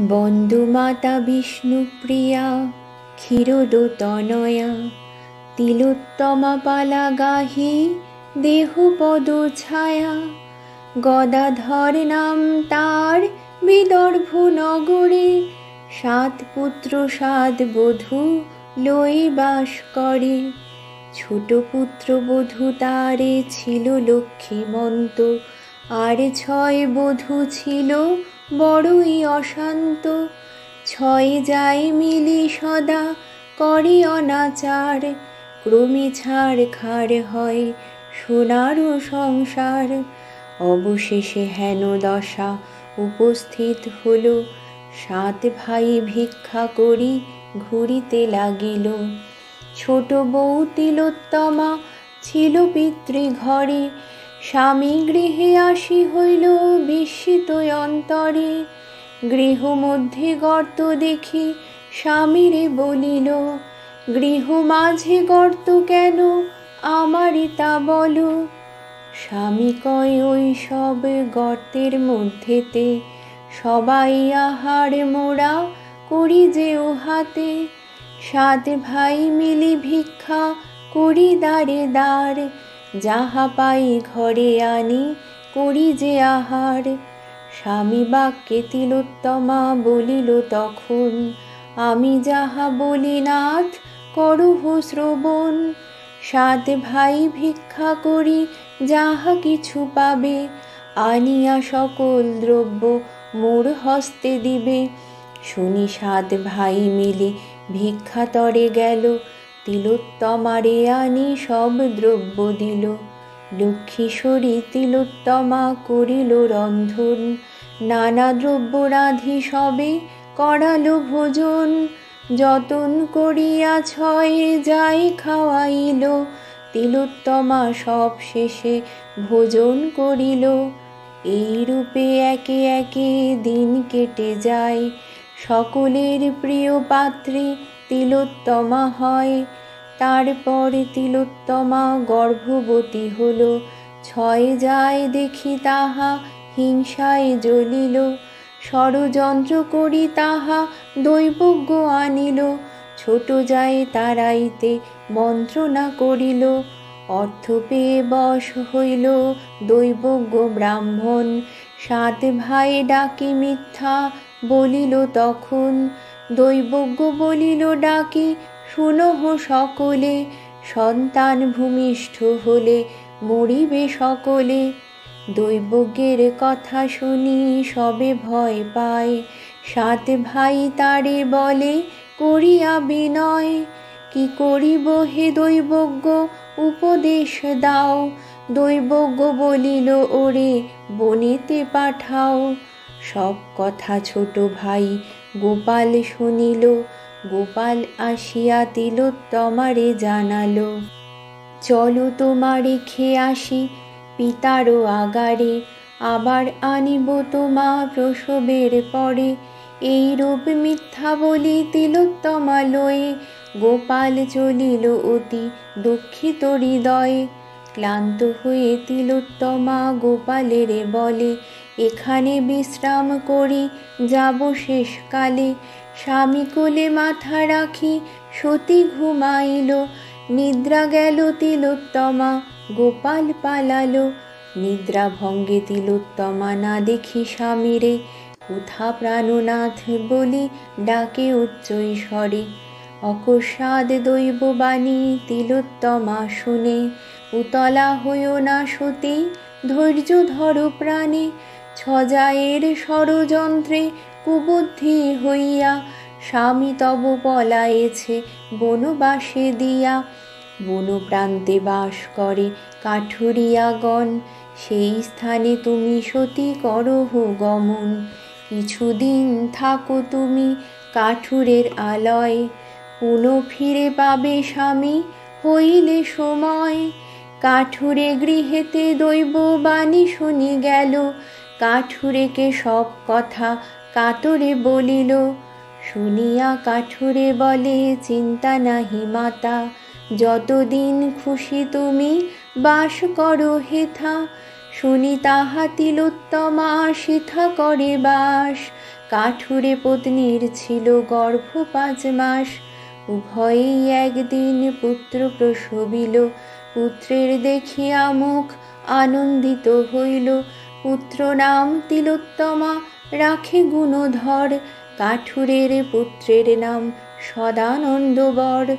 বন্দুমাতা বিষ্ণুপ্রিয়া ক্ষীরদতনয়া, তিলোত্তমা পালা গাহি দেহপদ ছায়া, গদাধর নাম তার বিদর্ভ নগরে, সাত পুত্র সাত বধূ লই বাস করে। ছোট পুত্র বধূ তারে ছিল লক্ষ্মীমন্ত, আর ছয় বধূ ছিল বড়ই অশান্ত। ছয় যায় মিলি সদা করে অনাচার ক্রমে ছাড় খাড় হয় সোনারও সংসার। অবশেষে হেন দশা উপস্থিত হল। সাত ভাই ভিক্ষা করি ঘুরিতে লাগিল। ছোট বউ তিলোত্তমা ছিল পিতৃঘরে। স্বামী গৃহে আসি হইল বিস্মিত অন্তরে। গৃহ মধ্যে গর্ত দেখি স্বামীরে বলিল, গৃহ মাঝে গর্ত কেন? আমারই তা বলো। স্বামী কয়, ওই সব গর্তের মধ্যেতে সবাই আহার মোড়া করি যে ও হাতে সাত ভাই মিলি ভিক্ষা করি দাঁড়ে দাঁড় যাহা পাই ঘরে আনি, করি যে আহার। স্বামী বাক্যে তিলোত্তমা বলিল, তখন আমি যাহা বলি নাথ করহ শ্রবণ। সাত ভাই ভিক্ষা করি, যাহা কিছু পাবে। আনিয়া সকল দ্রব্য মোর হস্তে দিবে। শুনি সাত ভাই মিলে ভিক্ষা তরে গেল। তিলোত্তমারে আনি সব দ্রব্য দিল। লক্ষ্মীশ্বরী তিলোত্তমা করিল রন্ধন। নানা দ্রব্য রাধি সবে করালো ভোজন। যতন করিয়া ছয়ে যাই খাওয়াইল। তিলোত্তমা সব শেষে ভোজন করিল। এই রূপে একে একে দিন কেটে যায়। সকলের প্রিয় পাত্রী তিলোত্তমা হয়। তারপর তিলোত্তমা গর্ভবতী হল। ছয় যায় দেখি তাহা, হিংসায় জ্বলিল। ষড়যন্ত্র করি তাহা, দৈবজ্ঞ আনিল। ছোট যায় তারাইতে মন্ত্রণা করিল। অর্থ পেয়ে বশ হইল দৈবজ্ঞ ব্রাহ্মণ। সাত ভাই ডাকি মিথ্যা বলিল তখন। দৈবজ্ঞ বলিল, ডাকি শুনহ সকলে, সন্তান ভূমিষ্ঠ হলে মরিবে সকলে। দৈবজ্ঞের কথা শুনি সবে ভয় পায়, সাত ভাই তারে বলে, করিয়া বিনয়, কি করিব হে দৈবজ্ঞ, উপদেশ দাও। দৈবজ্ঞ বলিল, ওরে, বনিতে পাঠাও। সব কথা ছোট ভাই গোপাল শুনিল গোপাল আসিয়া তিলোত্তমারে জানালো। চলো তোমারে খেয়ে আসি পিতারও আগারে, আবার আনিব তোমা প্রসবের পরে। এই রূপ মিথ্যা বলি তিলোত্তমা লয়ে গোপাল চলিল অতি দুঃখিত হৃদয়ে। ক্লান্ত হয়ে তিলোত্তমা গোপালের বলে এখানে বিশ্রাম করি, যাব শেষকালে। স্বামী কোলে মাথা রাখি, সতী ঘুমাইল। নিদ্রা গেল তিলোত্তমা, গোপাল পালালো। নিদ্রা ভঙ্গে তিলোত্তমা, না দেখি স্বামীরে। কোথা প্রাণনাথ বলি, ডাকে উচ্চই স্বরে। অকস্মাদ দৈব বাণী তিলোত্তমা শুনে, উতলা হইও না সতী, ধৈর্য ধরো প্রাণে। ছজায়ের ষড়যন্ত্রে কুবুদ্ধি হইয়া স্বামী তব পলায়েছে বনবাসে দিয়া। বনপ্রান্তে বাস করে কাঠুরিয়াগণ, সেই স্থানে তুমি সতী করহ গমন। কিছুদিন থাকো তুমি কাঠুরের আলয়, পুনঃ ফিরে পাবে স্বামী হইলে সময়। কাঠুরে গৃহেতে দৈব বাণী শুনি গেল কাঠুরেকে সব কথা কাতরে বলিল, শুনিয়া কাঠুরে বলে, চিন্তা নাহি মাতা, যতদিন খুশি তুমি বাস করো হেথা, শুনি তাহা তিলোত্তমা শিথা করে বাস। কাঠুরে পত্নীর ছিল গর্ভ পাঁচ মাস, উভয়েই একদিন পুত্র প্রসবিল, পুত্রের দেখিয়া মুখ আনন্দিত হইল পুত্র নাম তিলোত্তমা, রাখে গুণধর। কাঠুরের পুত্রের নাম সদানন্দবর।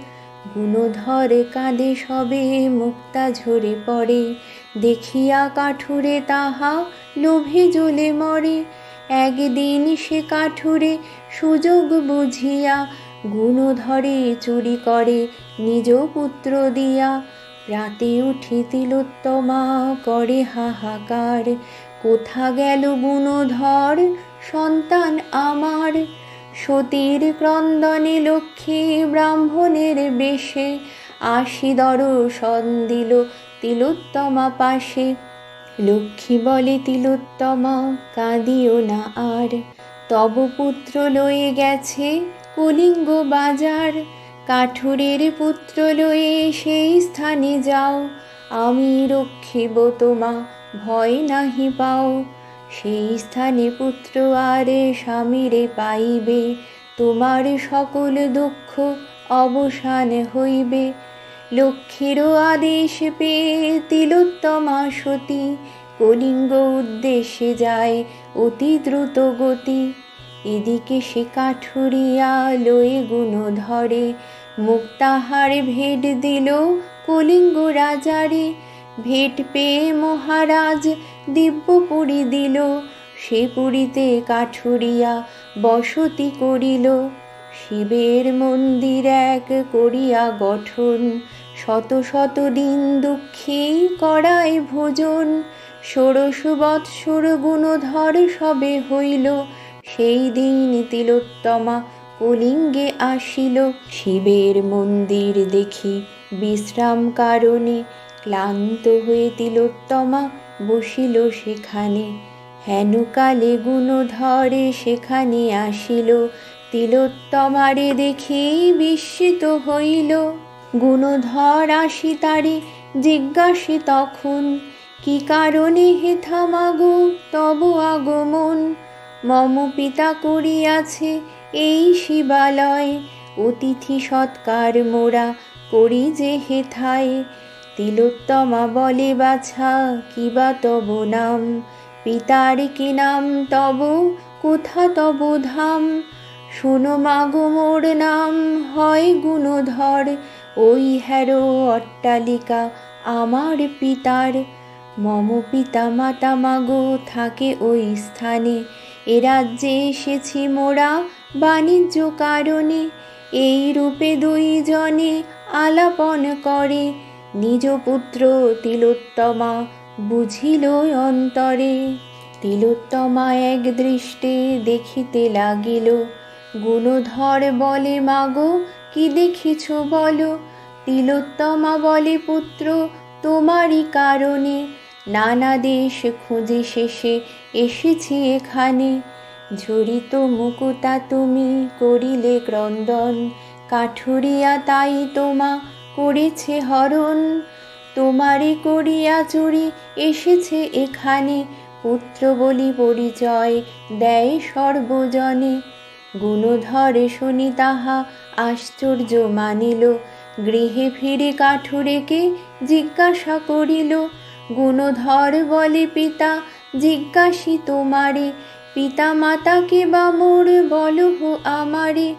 গুণধর কাঁদে সবে, মুক্তা ঝরে পড়ে। দেখিয়া কাঠুরে তাহা লোভে জ্বলে মরে। একদিন সে কাঠুরে সুযোগ বুঝিয়া গুণধরে চুরি করে নিজ পুত্র দিয়া। রাতে উঠি তিলোত্তমা, করে হাহাকার। কোথা গেল গুণধর? সন্তান আমার। সতীর ক্রন্দনে লক্ষ্মী ব্রাহ্মণের বেশে। আশি দর্শন দিল তিলোত্তমা পাশে। লক্ষ্মী বলে, তিলোত্তমা, কাঁদিও না আর। তব পুত্র লয়ে গেছে কলিঙ্গ বাজার। কাঠুরের পুত্র লয়ে সেই স্থানে যাও। আমি রক্ষিব তোমা ভয় নাহি পাও। সেই স্থানে পুত্র আরে স্বামীরে পাইবে। তোমার সকল দুঃখ অবসান হইবে। লক্ষ্মীরও আদেশ পেয়ে তিলোত্তমা সতী কলিঙ্গ উদ্দেশ্যে যায় অতি দ্রুত গতি। এদিকে সে কাঠুরিয়া লয়ে গুণ ধরে মুক্তাহার ভেট দিল কলিঙ্গ রাজারে। ভেট পেয়ে মহারাজ দিব্যপুরী দিল। সে পুরীতে কাঠুরিয়া বসতি করিল। শিবের মন্দির এক করিয়া গঠন। শত শত দিন দুঃখী করায় ভোজন। ষোড়শ বৎসর গুণধর সবে হইল। সেই দিন তিলোত্তমা কলিঙ্গে আসিল। শিবের মন্দির দেখি বিশ্রাম কারণে ক্লান্ত হয়ে তিলোত্তমা বসিল সেখানে। হেনকালে গুণধরে সেখানে আসিল। তিলোত্তমারে দেখি বিস্মিত হইল। গুণধর আসি তারে জিজ্ঞাসে তখন, কি কারণে হে থামাগো তব আগমন? মম পিতা করিয়াছে এই শিবালয়। অতিথি সৎকার মোরা করি যে হেথায়। তিলোত্তমা বলে বাছা কিবা তব নাম? পিতার কি নাম তব? কোথা তব ধাম? শোনো মাগো মোর নাম, হয় গুণধর। ওই হ্যারো অট্টালিকা আমার পিতার। মম পিতা মাতা মাগো থাকে ওই স্থানে। এ রাজ্যে এসেছি মোরা বাণিজ্য কারণে। এই রূপে দুইজনে আলাপন করে। নিজ পুত্র তিলোত্তমা বুঝিল অন্তরে। তিলোত্তমা এক দৃষ্টে দেখিতে লাগিল, গুণধর বলে, মাগো, কি দেখিছ বলো? তিলোত্তমা বলে, পুত্র, তোমারই কারণে নানা দেশ খুঁজে শেষে এসেছি এখানে। ঝরিত মুকুতা তুমি করিলে ক্রন্দন, কাঠুরিয়া তাই তোমা করেছে হরণ। তোমারে করিয়া চুরি এসেছে এখানে। পুত্র বলি পরিচয় দেয় সর্বজনে। গুণধরে শুনি তাহা আশ্চর্য মানিল। গৃহে ফিরে কাঠুরেকে জিজ্ঞাসা করিল, গুণধর বলে পিতা, জিজ্ঞাসি তোমারে পিতা মাতাকে বা মোর বলহ আমারে?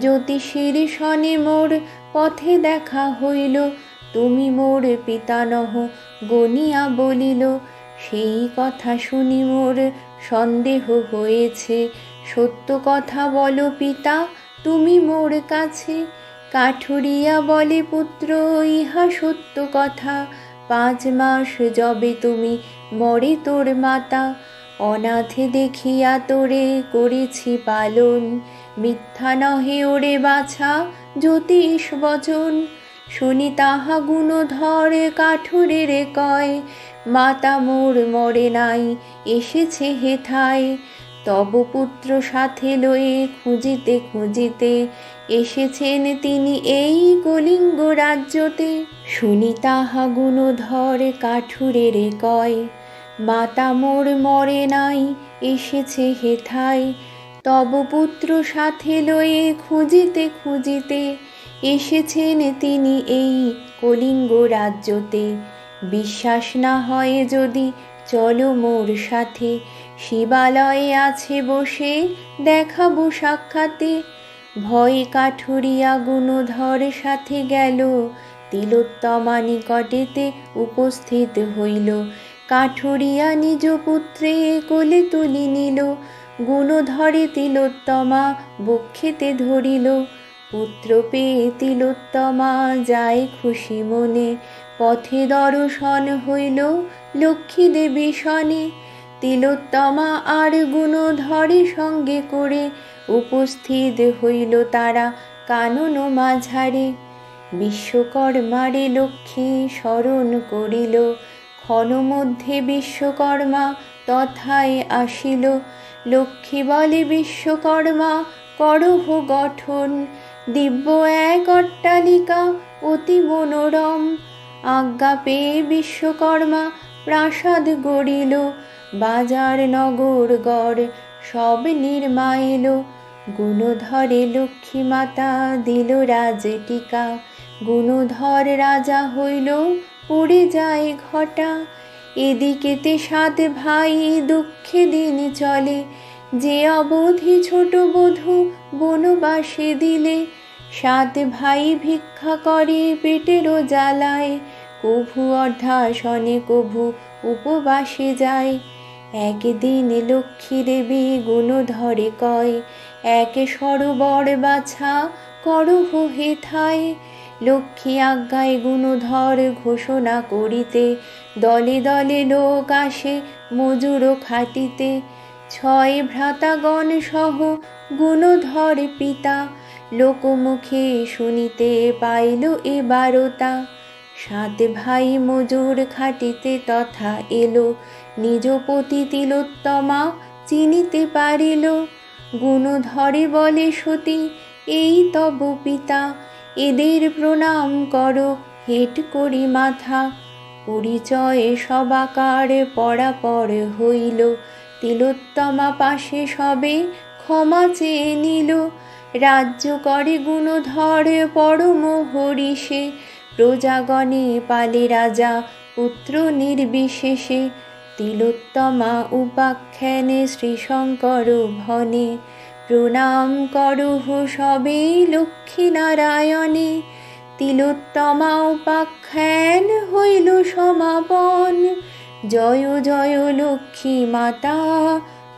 জ্যোতিষীর সনে মোর পথে দেখা হইল। তুমি মোর পিতা নহ গনিয়া বলিল, সেই কথা শুনি মোর সন্দেহ হয়েছে। সত্য কথা বলো পিতা, তুমি মোর কাছে। কাঠুরিয়া বলে পুত্র, ইহা সত্য কথা। পাঁচ মাস যবে তুমি মরে তোর মাতা। অনাথে দেখিয়া তোরে করেছি পালন। মিথ্যা নহে ওরে বাছা জ্যোতিষ বচন, শুনি তাহা গুণধর কাঠুরে রে কয়, মাতা মোর মরে নাই, এসেছে হেথায়। তব পুত্র সাথে লয়ে খুঁজিতে খুঁজিতে এসেছেন তিনি এই কলিঙ্গ রাজ্যতে। শুনি তাহা গুণধর কাঠুরে রে কয়, মাতা মোর মরে নাই, এসেছে হেথায়। তব পুত্র সাথে লয়ে খুঁজিতে খুঁজিতে এসেছেন তিনি এই কলিঙ্গ রাজ্যতে। বিশ্বাস না হয় যদি, চলো মোর সাথে। শিবালয়ে আছে বসে, দেখাবো সাক্ষাতে। ভয় কাঠুরিয়া গুণধর সাথে গেল, তিলোত্তমা নিকটেতে উপস্থিত হইল। কাঠুরিয়া নিজ পুত্রে কোলে তুলি নিল গুণধরে তিলোত্তমা বক্ষেতে ধরিল, পুত্র পেয়ে তিলোত্তমা যায় খুশি মনে। পথে দর্শন হইল লক্ষ্মী দেবী শনে। তিলোত্তমা আর গুণধরে সঙ্গে করে উপস্থিত হইল তারা কানন মাঝারে। বিশ্বকর্মারে লক্ষ্মী স্মরণ করিল ক্ষণ মধ্যে বিশ্বকর্মা তথায় আসিল। লক্ষ্মী বলে বিশ্বকর্মা, করহ গঠন, দিব্য এক অট্টালিকা, অতি মনোরম। আজ্ঞা পেয়ে বিশ্বকর্মা প্রাসাদ গড়িল, বাজার, নগর, গড় সব নির্মাইল। গুণধরে লক্ষ্মী মাতা দিল রাজ টিকা গুণধর রাজা হইল, পড়ে যায় ঘটা। এদিকেতে সাত ভাই দুঃখে দিন চলে। যে অবধি ছোট বধূ বনবাসে দিলে, সাত ভাই ভিক্ষা করে পেটেরও জ্বালায়। কভু অর্ধাসনে কভু উপবাসে যায়। একদিন লক্ষ্মী দেবী গুণ ধরে কয়, এক সরোবর বাছা করহ হেথায় লক্ষ্মী আজ্ঞায় গুণধর ঘোষণা করিতে, দলে দলে লোক আসে মজুর খাটিতে। ছয় ভ্রাতাগণ সহ গুণধর পিতা, লোকমুখে শুনিতে পাইল এ সাত ভাই মজুর খাটিতে তথা এলো, নিজ পতি তিলোত্তমা চিনিতে পারিল। গুণধরে বলে, সতী, এই তব পিতা এদের প্রণাম করো, হেট করি মাথা। পরিচয়ে সবাকার পরাপর হইল। তিলোত্তমা পাশে সবে ক্ষমা চেয়ে নিল। রাজ্য করে গুণধর পরম হরিষে। প্রজাগণে পালে রাজা, পুত্র নির্বিশেষে। তিলোত্তমা উপাখ্যানে শ্রীশঙ্কর ভনে। প্রণাম করহ সবে লক্ষ্মী নারায়ণে তিলোত্তমা উপাখ্যান হইল সমাপন। জয় জয় লক্ষ্মী মাতা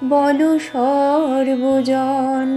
বল সর্বজন।